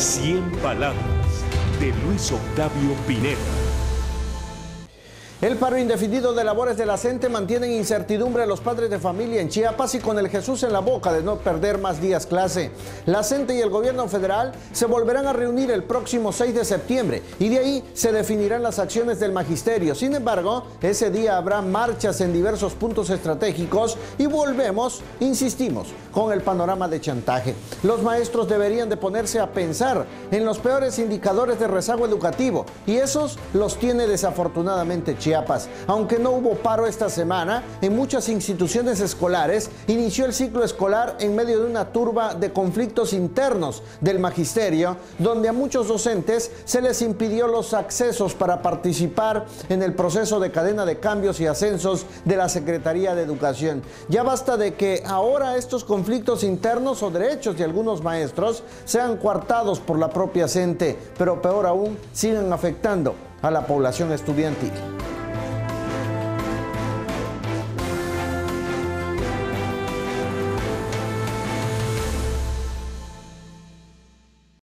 100 palabras de Luis Octavio Pineda. El paro indefinido de labores de la CENTE mantiene en incertidumbre a los padres de familia en Chiapas y con el Jesús en la boca de no perder más días clase. La CENTE y el gobierno federal se volverán a reunir el próximo 6 de septiembre y de ahí se definirán las acciones del magisterio. Sin embargo, ese día habrá marchas en diversos puntos estratégicos y volvemos, insistimos, con el panorama de chantaje. Los maestros deberían de ponerse a pensar en los peores indicadores de rezago educativo y esos los tiene desafortunadamente Chiapas. Aunque no hubo paro esta semana, en muchas instituciones escolares inició el ciclo escolar en medio de una turba de conflictos internos del magisterio, donde a muchos docentes se les impidió los accesos para participar en el proceso de cadena de cambios y ascensos de la Secretaría de Educación. Ya basta de que ahora estos conflictos internos o derechos de algunos maestros sean coartados por la propia CENTE, pero peor aún, sigan afectando a la población estudiantil.